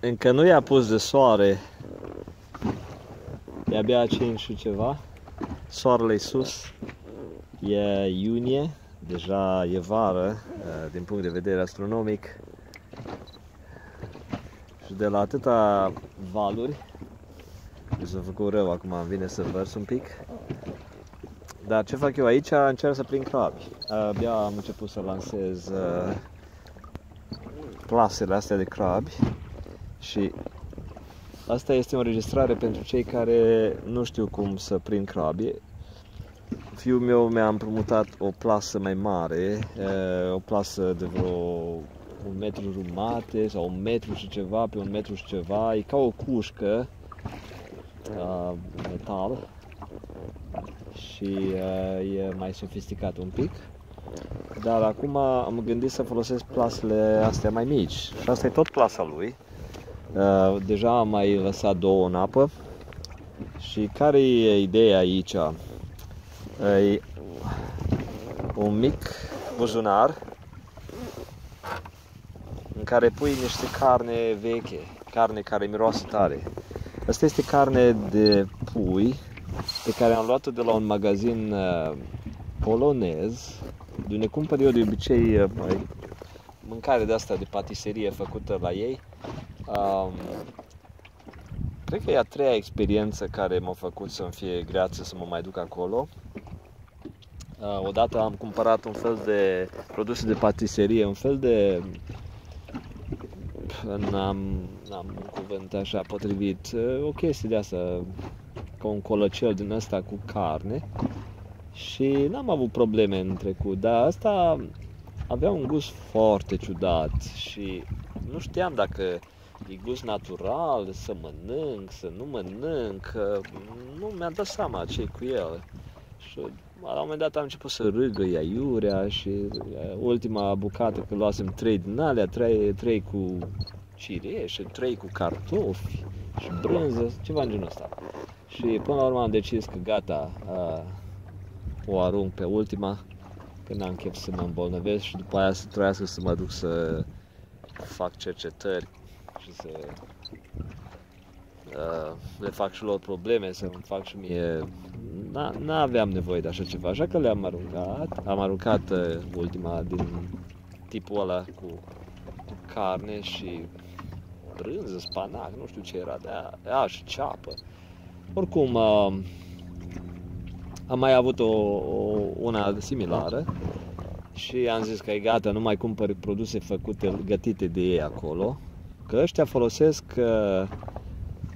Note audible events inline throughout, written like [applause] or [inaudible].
încă nu i-a pus de soare. E abia 5 și ceva. Soarele sus. E iunie, deja e vară uh, din punct de vedere astronomic. Și de la atâta valuri, mi s-a făcut rău acum, îmi vine să vărs un pic. Dar ce fac eu aici? Încerc să prind crabi. Abia am început să lansez uh, plasele astea de crabi și asta este o înregistrare pentru cei care nu știu cum să prind crabi. Fiul meu mi-a împrumutat o plasă mai mare, uh, o plasă de vreo un metru jumate sau un metru și ceva pe un metru și ceva. E ca o cușcă uh, metal și uh, e mai sofisticat un pic. Dar acum am gândit să folosesc plasele astea mai mici și asta e tot plasa lui. Uh, deja am mai lăsat două în apă și care e ideea aici? E un mic buzunar în care pui niște carne veche, carne care miroase tare. Asta este carne de pui pe care am luat-o de la un magazin uh, polonez, de unde cumpăr eu de obicei uh, mâncare de asta de patiserie făcută la ei. Um, cred că e a treia experiență care m-a făcut să-mi fie greață să mă mai duc acolo. Uh, odată am cumpărat un fel de produse de patiserie, un fel de n-am, n-am un cuvânt așa potrivit, o chestie de asta, ca un colăcel din ăsta cu carne și n-am avut probleme în trecut, dar asta avea un gust foarte ciudat și nu știam dacă e gust natural, să mănânc, să nu mănânc, nu mi-am dat seama ce cu el. Și la un moment dat am început să râgă iurea și ultima bucată, că luasem trei din alea, trei, trei cu cireșe, trei cu cartofi și brânză, ceva în genul ăsta. Și până la urmă am decis că gata, a, o arunc pe ultima, că n-am chef să mă îmbolnăvesc și după aia să trăiască să mă duc să fac cercetări și să uh, le fac și lor probleme, să îmi fac și mie... N-aveam nevoie de așa ceva, așa că le-am aruncat. Am aruncat uh, ultima din tipul ăla cu, cu carne și brânză, spanac, nu știu ce era, de aia, și ceapă. Oricum, uh, am mai avut o, o, una similară și am zis că e gata, nu mai cumpăr produse făcute, gătite de ei acolo, că ăștia folosesc uh,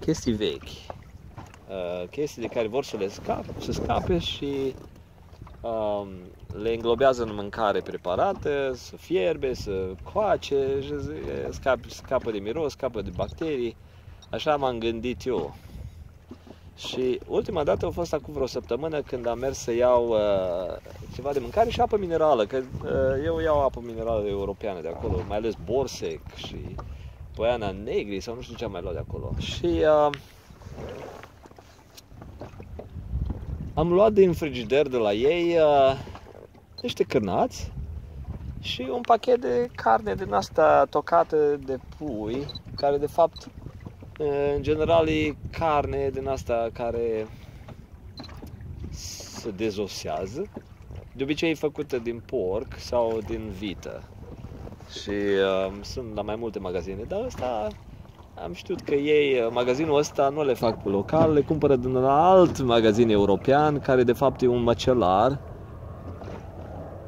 chestii vechi, uh, chestii de care vor să le scape, să scape și uh, le înglobează în mâncare preparată, să fierbe, să coace, scapă, scapă de miros, scapă de bacterii. Așa m-am gândit eu. Și ultima dată a fost acum vreo săptămână când am mers să iau uh, ceva de mâncare și apă minerală, că uh, eu iau apă minerală europeană de acolo, mai ales Borsec și Poiana Negri sau nu știu ce am mai luat de acolo. Și uh, am luat din frigider de la ei uh, niște cârnați și un pachet de carne din asta tocată de pui, care de fapt în general e carne din asta care se dezosează. De obicei e făcută din porc sau din vită. Și uh, sunt la mai multe magazine, dar asta am știut că ei, magazinul ăsta nu le fac pe local, le cumpără din un alt magazin european, care de fapt e un măcelar.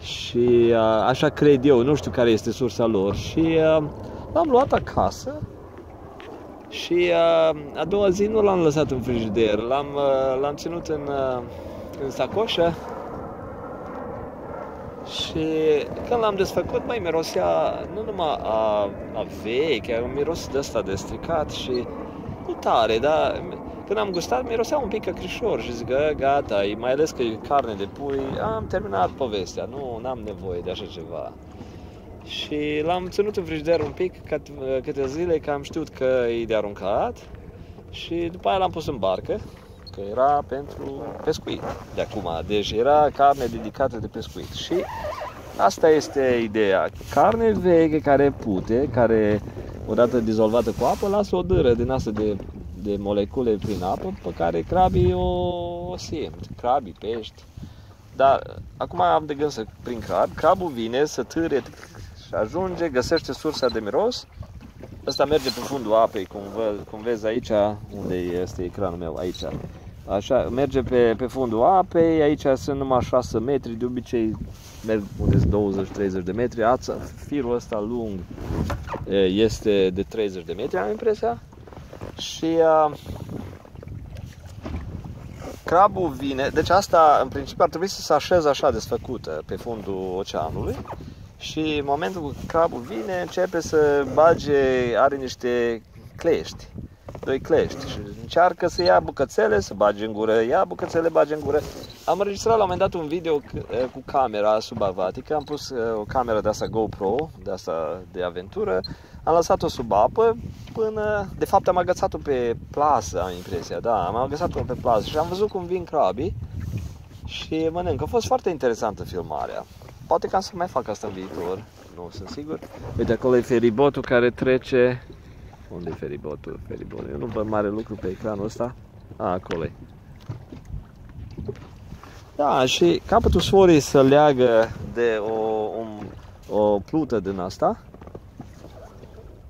Și uh, așa cred eu, nu știu care este sursa lor. Și uh, l-am luat acasă și uh, a doua zi nu l-am lăsat în frigider, l-am, uh, l-am ținut în, uh, în sacoșă și când l-am desfăcut, mai mirosea nu numai a, a veche, un miros de ăsta de stricat și nu tare, dar când am gustat, mirosea un pic căcrișor și zic, gata, mai ales că e carne de pui, am terminat povestea, nu am nevoie de așa ceva. Și l-am ținut în frigider un pic, câte zile, că am știut că e de aruncat și după aia l-am pus în barcă, că era pentru pescuit de acum, deci era carne dedicată de pescuit și asta este ideea, carne veche care pute, care odată dizolvată cu apă, lasă o dâră din asta de, de molecule prin apă pe care crabii o, o simt. Crabii, pești. Dar acum am de gând să prin crab. Crabul vine să târe și ajunge, găsește sursa de miros. Ăsta merge pe fundul apei, cum, vă, cum vezi aici, unde este ecranul meu, aici. Așa, merge pe, pe fundul apei, aici sunt numai 6 metri, de obicei merg unde 20-30 de metri, ața, firul ăsta lung este de 30 de metri, am impresia. Și uh, crabul vine, deci asta în principiu ar trebui să se așeze așa desfăcută pe fundul oceanului. Și în momentul când crabul vine începe să bage, are niște clești doi clești și încearcă să ia bucățele, să bage în gură, ia bucățele, bage în gură. Am înregistrat la un moment dat un video cu camera subacvatică, am pus o cameră de asta GoPro, de asta de aventură, am lăsat-o sub apă până, de fapt am agățat-o pe plasă, am impresia, da, am agățat-o pe plasă și am văzut cum vin crabii și mănânc. A fost foarte interesantă filmarea. Poate că am să mai fac asta în viitor, nu sunt sigur. Uite, acolo e feribotul care trece unde e feribotul? Feribotul. Eu nu văd mare lucru pe ecranul ăsta. A, acolo e. Da, și capătul sforii se leagă de o, un, o plută din asta.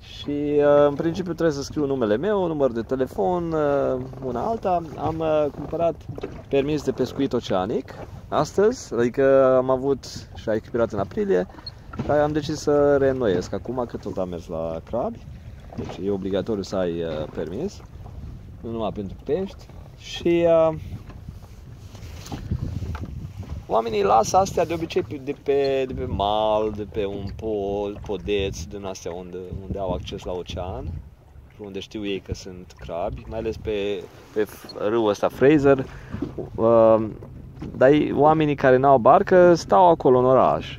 Și uh, în principiu trebuie să scriu numele meu, număr de telefon, uh, una alta. Am uh, cumpărat permis de pescuit oceanic astăzi, adică am avut și a expirat în aprilie. Dar am decis să reînnoiesc acum, că tot am mers la crabi. Deci e obligatoriu să ai uh, permis, nu numai pentru pești. Și uh, oamenii lasă astea de obicei de pe, de pe mal, de pe un pod, podeț din astea unde, unde au acces la ocean unde știu ei că sunt crabi, mai ales pe, pe râul ăsta Fraser. Uh, dar oamenii care n-au barcă stau acolo în oraș.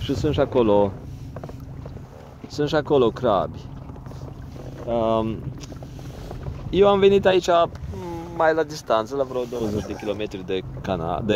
Și sunt și acolo sunt și acolo crabi. Um, eu am venit aici mai la distanță, la vreo 20 de km de canal, de,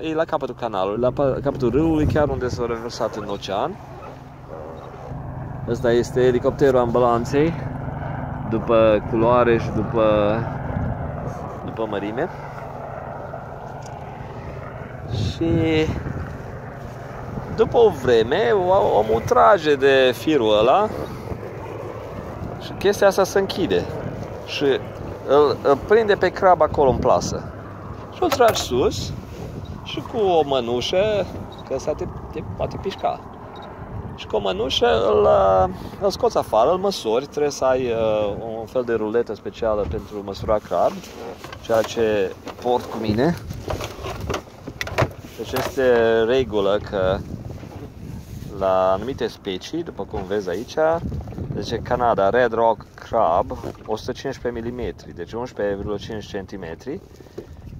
e la capătul canalului, la capătul râului, chiar unde s-a reversat în ocean. Ăsta este elicopterul ambulanței, după culoare și după, după mărime. Și după o vreme, omul trage de firul ăla și chestia asta se închide și îl, îl prinde pe crab acolo în plasă. Și îl tragi sus și cu o mănușă, că asta te, te poate pișca. Și cu o mănușă îl, uh, îl scoți afară, îl măsori, trebuie să ai uh, un fel de ruletă specială pentru măsura crab, ceea ce port cu mine. Deci este regulă că la anumite specii, după cum vezi aici, deci Canada Red Rock Crab 115 mm, deci 11,5 cm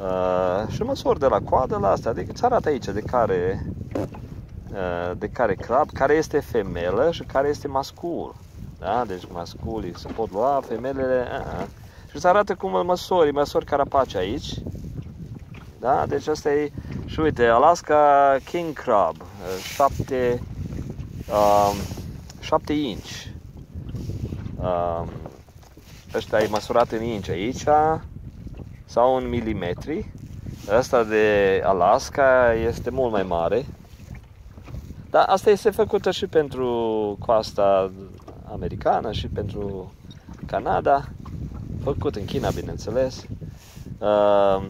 uh, și măsori de la coadă la asta, adică îți arată aici de care uh, de care crab, care este femelă și care este mascul. Da? Deci masculii se pot lua, femelele uh-uh. Și îți arată cum îl măsori, măsori carapace aici. Da? Deci asta e și uite, Alaska King Crab, 7 uh, 7 inch. Uh, ăștia e măsurat în inch aici sau în milimetri. Asta de Alaska este mult mai mare. Dar asta este făcută și pentru coasta americană și pentru Canada. Făcut în China, bineînțeles. Uh,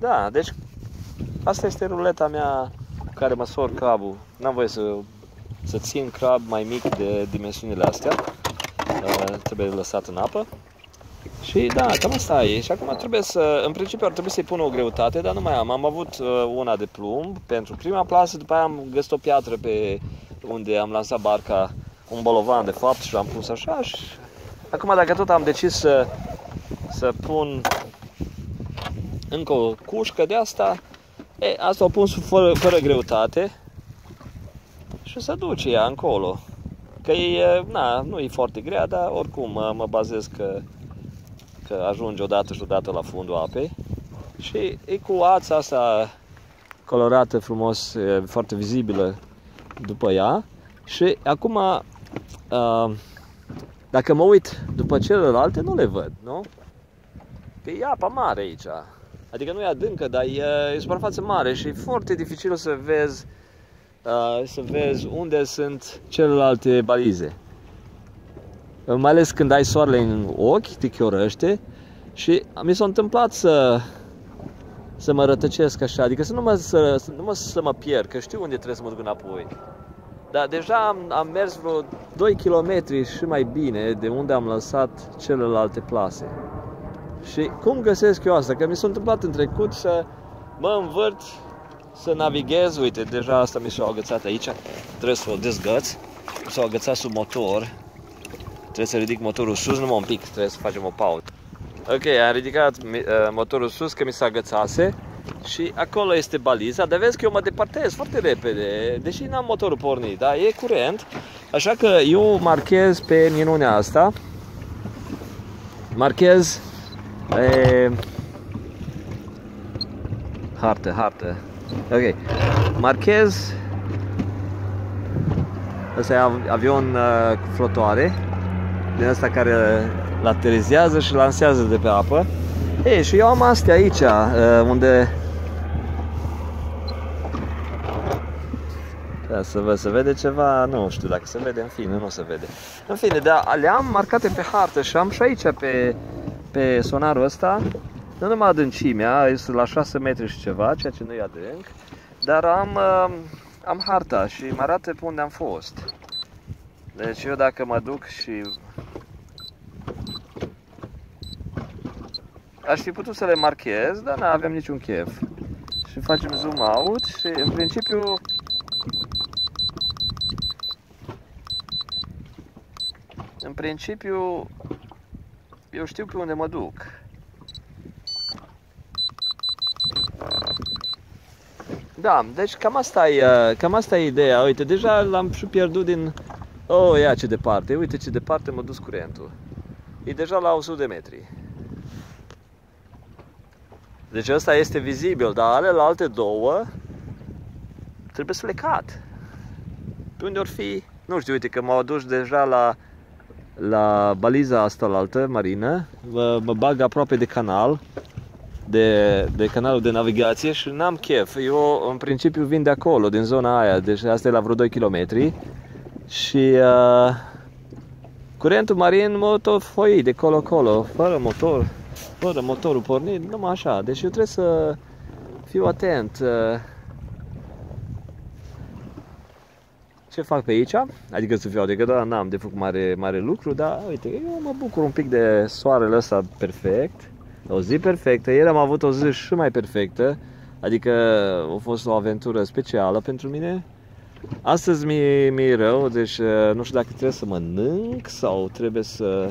da, deci asta este ruleta mea cu care măsor crabul. N-am voie să, să țin crab mai mic de dimensiunile astea. Uh, trebuie lăsat în apă. Și da, cam asta e. Și acum trebuie să, în principiu ar trebui să-i pun o greutate, dar nu mai am. Am avut uh, una de plumb pentru prima plasă, după aia am găsit o piatră pe unde am lansat barca, un bolovan de fapt și l-am pus așa și acum dacă tot am decis să, să pun încă o cușcă de asta, e, asta o pun fără, fără greutate și se duce ea încolo. Că e, na, nu e foarte grea, dar oricum mă, mă bazez că, că ajunge odată și odată la fundul apei. Și e cu ața asta colorată frumos, e foarte vizibilă după ea. Și acum, uh, dacă mă uit după celelalte, nu le văd, nu? Că e apa mare aici. Adică nu e adâncă, dar e, e suprafață mare și e foarte dificil să vezi, uh, să vezi unde sunt celelalte balize. Mai ales când ai soarele în ochi, te chiorăște și mi s-a întâmplat să, să mă rătăcesc așa, adică să nu mă, să, să, nu mă, să mă pierd, că știu unde trebuie să mă duc înapoi. Dar deja am, am mers vreo 2 km și mai bine de unde am lăsat celelalte plase. Și cum găsesc eu asta? Că mi s-a întâmplat în trecut să mă învârt să navighez, uite, deja asta mi s-a agățat aici, trebuie să o dezgăț, s-a agățat sub motor, trebuie să ridic motorul sus, numai un pic, trebuie să facem o pauză. Ok, am ridicat uh, motorul sus că mi s-a agățase și acolo este baliza, dar vezi că eu mă departez foarte repede, deși n-am motorul pornit, da? E curent, așa că eu marchez pe minunea asta, marchez E... Hartă, hartă. Ok. Marchez. Asta e avion uh, cu flotoare. Din asta care laterizează și lansează de pe apă. Ei, și eu am astea aici, uh, unde Da, să vă se vede ceva, nu știu dacă se vede, în fine, nu se vede. În fine, dar le-am marcate pe hartă și am și aici pe pe sonarul ăsta, nu numai adâncimea, este la 6 metri și ceva, ceea ce nu e adânc, dar am, uh, am harta și mă arată pe unde am fost. Deci eu dacă mă duc și aș fi putut să le marchez, dar nu avem niciun chef. Și facem zoom out și în principiu în principiu eu știu pe unde mă duc. Da, deci cam asta e, uh, cam asta e ideea. Uite, deja l-am și pierdut din... Oh, ia ce departe, uite ce departe m-a dus curentul. E deja la 100 de metri. Deci ăsta este vizibil, dar ale la alte două trebuie să le cad. Pe unde or fi? Nu știu, uite că m-au adus deja la la baliza asta la altă marină, mă, mă bag aproape de canal, de, de canalul de navigație și n-am chef. Eu în principiu vin de acolo, din zona aia, deci asta e la vreo 2 km și uh, curentul marin mă tot foi de colo-colo, fără motor, fără motorul pornit, numai așa. Deci eu trebuie să fiu atent. Uh, ce fac pe aici, adică să fiu adică da, n-am de făcut mare, mare lucru, dar uite, eu mă bucur un pic de soarele ăsta perfect, o zi perfectă, ieri am avut o zi și mai perfectă, adică a fost o aventură specială pentru mine. Astăzi mi-e, mi rău, deci uh, nu știu dacă trebuie să mănânc sau trebuie să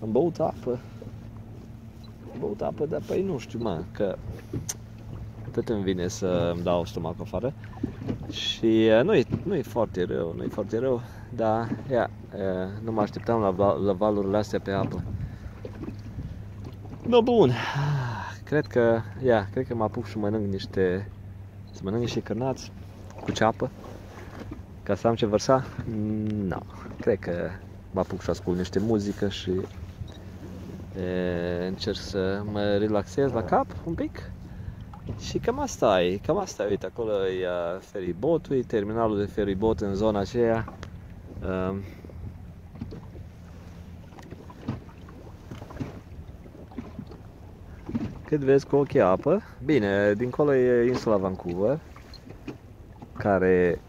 îmi băut apă. Băut apă, dar păi nu știu, mă, că tot îmi vine să îmi dau stomacul afară. Și uh, nu e, nu e foarte rău, nu e foarte rău, dar ia, uh, nu mă așteptam la, la valurile astea pe apă. No, bun, cred că, ia, cred că mă apuc și mănânc niște, să mănânc niște cărnați cu ceapă, ca să am ce vărsa? Nu, no, cred că mă apuc și ascult niște muzică și e, încerc să mă relaxez la cap un pic și cam asta e, cam asta e, uite, acolo e uh, feribotul, e terminalul de feribot în zona aceea. Um, cât vezi cu ochii apă, bine, dincolo e insula Vancouver, care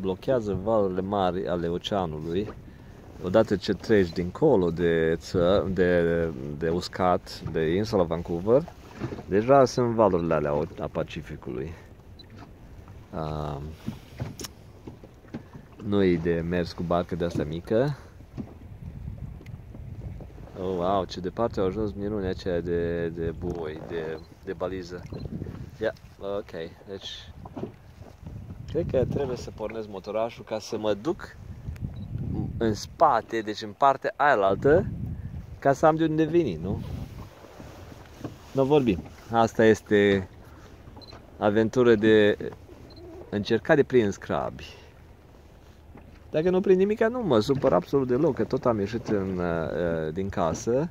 blochează valurile mari ale oceanului. Odată ce treci dincolo de, ță, de, de uscat, de insula Vancouver, Deja sunt valurile alea a Pacificului. Uh, nu e de mers cu barcă de asta mică. Oh, wow, ce departe au ajuns minunea aceea de, de boi, de, de baliză. Yeah, ok, deci cred că trebuie să pornesc motorașul ca să mă duc în spate, deci în partea aia altă, ca să am de unde veni, nu? Nu vorbim. Asta este aventură de încercat de prins crabi. Dacă nu prind nimic, nu mă supăr absolut deloc, că tot am ieșit în, uh, din casă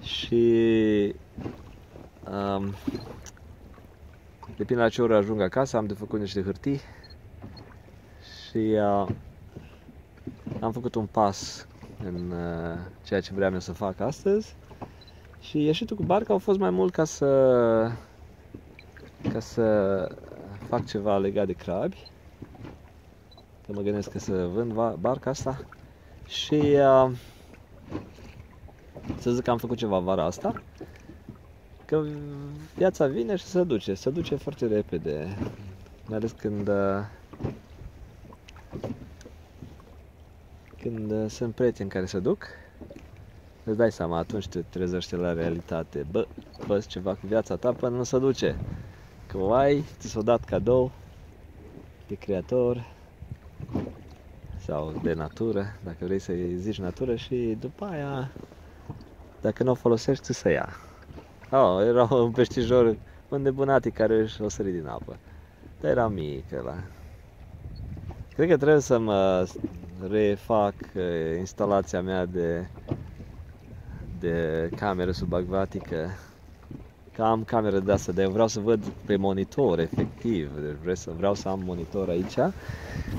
și um, depinde la ce oră ajung acasă, am de făcut niște hârtii și uh, am făcut un pas în uh, ceea ce vreau eu să fac astăzi și ieșitul cu barca a fost mai mult ca să ca să fac ceva legat de crabi că mă gândesc că să vând barca asta și uh, să zic că am făcut ceva vara asta că viața vine și se duce, se duce foarte repede mai ales când uh, când uh, sunt prieteni care se duc. Îți dai seama, atunci te trezește la realitate. Bă, fă ceva cu viața ta până nu se duce. Că o ai, ți s-a dat cadou de creator sau de natură, dacă vrei să-i zici natură și după aia, dacă nu o folosești, ți să ia. Oh, era [laughs] un peștijor îndebunatic care își o sări din apă. Dar era mic ăla. Cred că trebuie să mă refac instalația mea de, de cameră subacvatică că am cameră de asta, dar eu vreau să văd pe monitor, efectiv. Deci vreau să, vreau să am monitor aici,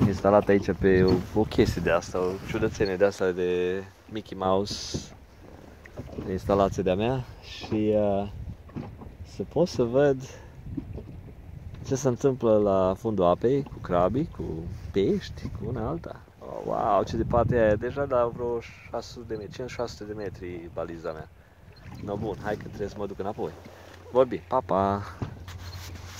instalat aici pe o, o chestie de asta, o ciudățenie de asta de Mickey Mouse, de instalație de-a mea și uh, să pot să văd ce se întâmplă la fundul apei cu crabii, cu pești, cu una alta. Oh, wow, ce departe e Deja la vreo 600 de metri, 500 de metri baliza mea. No, bun, hai că trebuie să mă duc înapoi. Vorbi, pa, pa!